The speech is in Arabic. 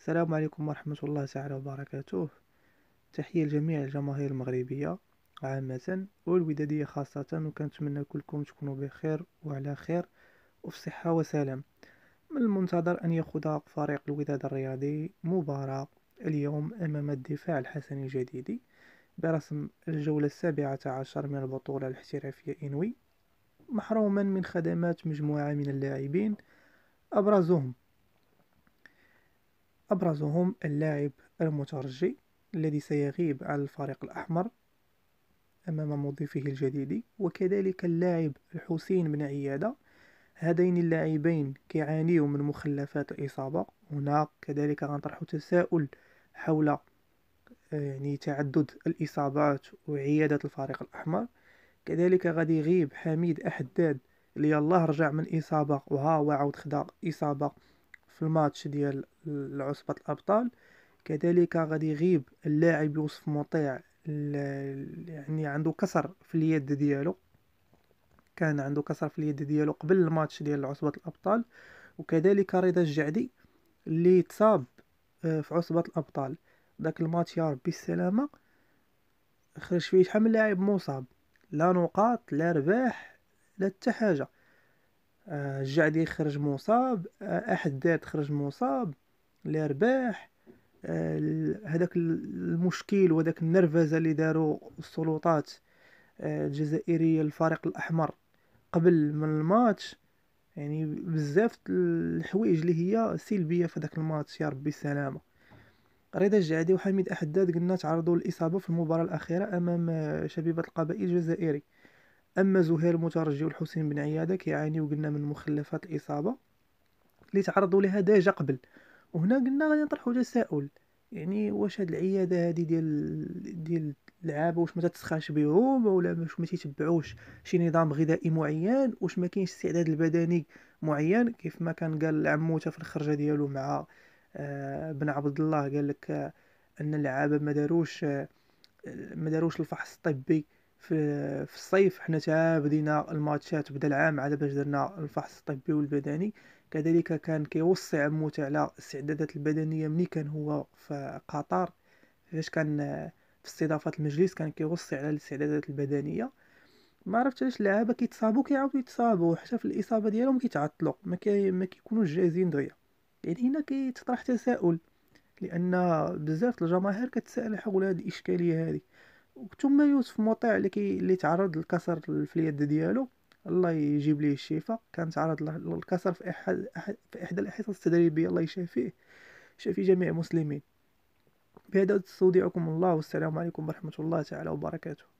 السلام عليكم ورحمة الله تعالى وبركاته. تحية لجميع الجماهير المغربية عامة والودادية خاصة وكنتمنى كلكم تكونوا بخير وعلى خير وفي صحة وسلام. من المنتظر أن يخوض فريق الوداد الرياضي مباراة اليوم أمام الدفاع الحسني الجديدي برسم الجولة السابعة عشر من البطولة الاحترافية إنوي محروما من خدمات مجموعة من اللاعبين أبرزهم أبرزهم اللاعب المترجي الذي سيغيب عن الفريق الأحمر أمام مضيفه الجديد وكذلك اللاعب الحسين بن عيادة. هذين اللاعبين كيعانيوا من مخلفات الإصابة هنا كذلك غنطرح تساؤل حول آه، يعني تعدد الإصابات وعيادة الفريق الأحمر. كذلك غادي يغيب حميد أحداد. اللي الله رجع من إصابة وها عاود خدا إصابة. في الماتش ديال العصبة الأبطال. كذلك غادي يغيب اللاعب يوسف مطيع يعني عنده كسر في اليد ديالو. كان عنده كسر في اليد ديالو قبل الماتش ديال عصبة الأبطال. وكذلك رضا الجعدي اللي تصاب آه، في عصبة الأبطال. داك الماتش يا ربي السلامة. خرج فيه شحال من لاعب مصاب. لا نقاط لا رباح لا حتى حاجة. الجعدي خرج مصاب آه، احداد خرج مصاب الارباح آه، هذاك المشكل وذاك النرفزة اللي داروا السلطات آه، الجزائرية للفريق الأحمر قبل من الماتش. يعني بزاف الحوايج اللي هي سلبية في ذاك الماتش يا ربي السلامة. رضا الجعدي وحميد أحداد قلنا تعرضوا للإصابة في المباراة الأخيرة أمام شبيبة القبائل الجزائري. أما زهير المترجي والحسين بن عيادة كيعانيو قلنا من مخلفات الإصابة اللي تعرضوا لها ديجا قبل. وهنا قلنا غادي نطرحوا تساؤل يعني واش هاد العيادة هادي ديال ديال اللعابه واش ما تتسخاش بهم ولا واش ما تيتبعوش شي نظام غذائي معين واش ما كاينش استعداد البدني معين. كيف ما كان قال عموته في الخرجة ديالو مع آه بن عبد الله قال لك آه أن اللعابه ما داروش آه ما داروش الفحص الطبي. في في الصيف حنا تا بدينا الماتشات بدا العام على باش درنا الفحص الطبي والبدني. كذلك كان كيوصي عموت على الاستعدادات البدنية ملي كان هو في قطر. فاش كان في استضافة المجلس كان كيوصي على الاستعدادات البدنية. ما عرفت علاش اللعابة كيتصابوا كيعاودوا يتصابوا حتى في الإصابة ديالهم كيتعطلوا ما كي ما كيكونوش جاهزين دغيا. يعني هنا كيتطرح تساؤل لأن بزاف الجماهير كتسائل حول هذه الإشكالية هذه ثم يوسف مطيع اللي كي اللي تعرض للكسر في اليد ديالو. الله يجيب ليه الشفاء. كان تعرض للكسر في احد في إحدى الحصص التدريبية. الله يشافيه. شافي جميع المسلمين. بهذا أستودعكم الله والسلام عليكم ورحمة الله تعالى وبركاته.